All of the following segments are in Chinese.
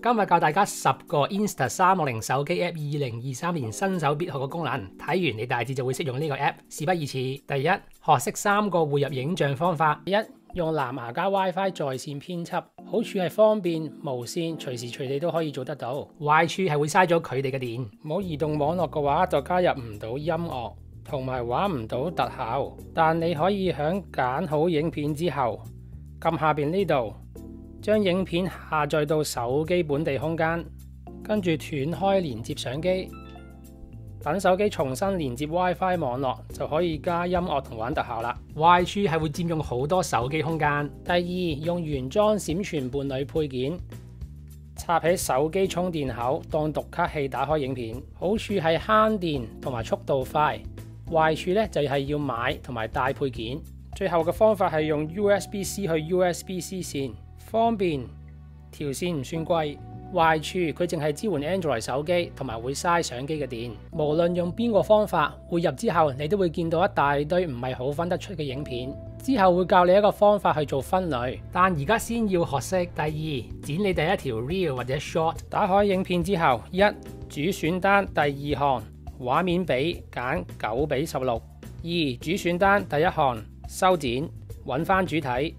今日教大家十個 Insta 三六零手機 App 二零二三年新手必學嘅功能，睇完你大致就會識用呢個 App。事不宜遲，第一，學識三個匯入影像方法。第一，用藍牙加 WiFi 在線編輯，好處係方便無線，隨時隨地都可以做得到。壞處係會嘥咗佢哋嘅電。冇移動網絡嘅話，就加入唔到音樂，同埋玩唔到特效。但你可以喺揀好影片之後，撳下邊呢度。將影片下載到手機本地空間，跟住斷開連接相機，等手機重新連接 WiFi 网絡就可以加音樂同玩特效啦。壞處係會佔用好多手機空間。第二，用原裝閃存伴侶配件插喺手機充電口當讀卡器打開影片，好處係慳電同埋速度快。壞處呢就係要買同埋帶配件。最後嘅方法係用 USB C 去 USB C 線。方便條線唔算貴，壞處佢淨係支援 Android 手機，同埋會嘥相機嘅電。無論用邊個方法匯入之後，你都會見到一大堆唔係好分得出嘅影片。之後會教你一個方法去做分類，但而家先要學識。第二，剪你第一條 Real 或者 Short。打開影片之後，一主選單第二行畫面比揀九比十六。二主選單第一行修剪，揾翻主體。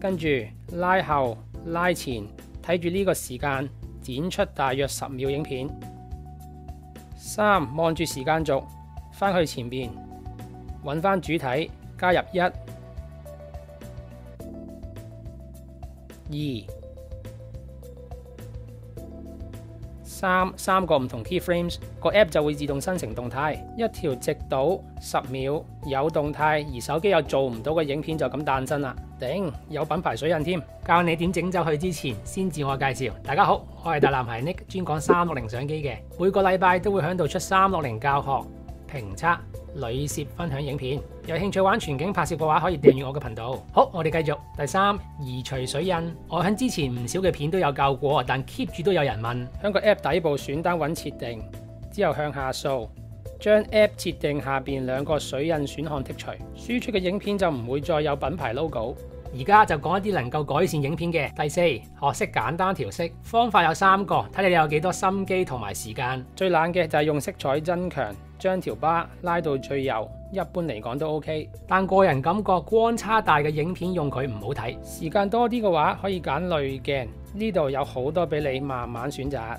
跟住拉後拉前，睇住呢個時間剪出大約十秒影片。三望住時間軸，翻去前邊揾翻主體，加入一、二。三三個唔同 keyframes，個 app 就會自動生成動態，一條直到十秒有動態，而手機又做唔到嘅影片就咁誕生啦。顶，有品牌水印添，教你點整走佢之前，先自我介紹。大家好，我係大男孩 Nick，專講三六零相機嘅，每個禮拜都會響度出三六零教學評測。女攝分享影片，有興趣玩全景拍攝嘅話，可以訂閱我嘅頻道。好，我哋繼續。第三，移除水印。我喺之前唔少嘅片都有教過，但 keep 住都有人問。喺个 app 底部選單揾設定，之後向下掃，將 app 設定下邊兩個水印選項剔除，輸出嘅影片就唔會再有品牌 logo。而家就講一啲能夠改善影片嘅。第四，學識簡單調色方法有三個，睇你有幾多心機同埋時間。最懶嘅就係用色彩增強。將條巴拉到最右，一般嚟講都 OK。但個人感覺光差大嘅影片用佢唔好睇。時間多啲嘅話，可以揀濾鏡，呢度有好多俾你慢慢選擇。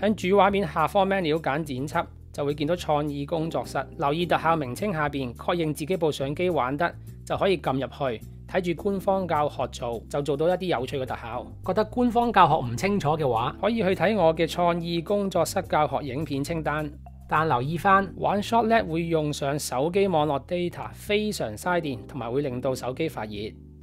喺主畫面下方 menu 揀剪輯，就會見到創意工作室。留意特效名稱下邊，確認自己部相機玩得，就可以撳入去睇住官方教學做，就做到一啲有趣嘅特效。覺得官方教學唔清楚嘅話，可以去睇我嘅創意工作室教學影片清單。但留意翻，玩 shot LED 會用上手機網絡 data，非常嘥電，同埋會令到手機發熱。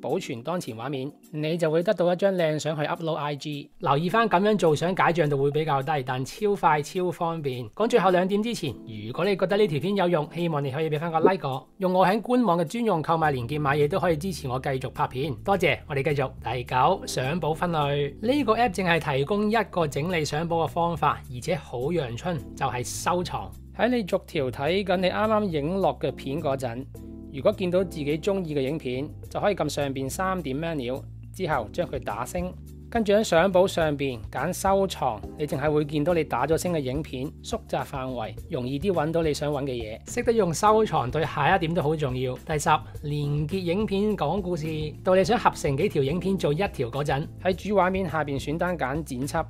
保存當前畫面，你就會得到一張靚相去 upload IG。留意翻咁樣做，相解像度會比較低，但超快超方便。講最後兩點之前，如果你覺得呢條片有用，希望你可以俾翻個 like 我，用我喺官網嘅專用購買鏈接買嘢都可以支持我繼續拍片。多謝，我哋繼續第九相簿分類。呢個 app 淨係提供一個整理相簿嘅方法，而且好陽春，就係收藏。喺你逐條睇緊你啱啱影落嘅片嗰陣。如果見到自己中意嘅影片，就可以撳上邊三點 menu 之後將佢打星，跟住喺相簿上邊揀收藏，你淨係會見到你打咗星嘅影片，縮窄範圍，容易啲揾到你想揾嘅嘢。識得用收藏對下一點都好重要。第十，連結影片講故事。到你想合成幾條影片做一條嗰陣，喺主畫面下邊選單揀剪輯，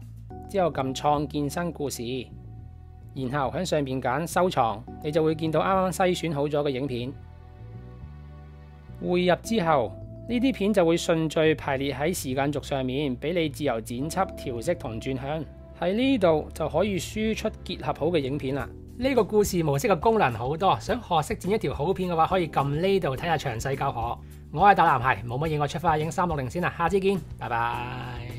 之後撳創建新故事，然後喺上邊揀收藏，你就會見到啱啱篩選好咗嘅影片。汇入之后。呢啲片就会顺序排列喺时间轴上面，俾你自由剪辑、调色同转向。喺呢度就可以输出结合好嘅影片啦。呢个故事模式嘅功能好多，想学识剪一条好片嘅话，可以揿呢度睇下详细教学。我系大男孩，冇乜嘢，我出发影三六零先啦，下次见，拜拜。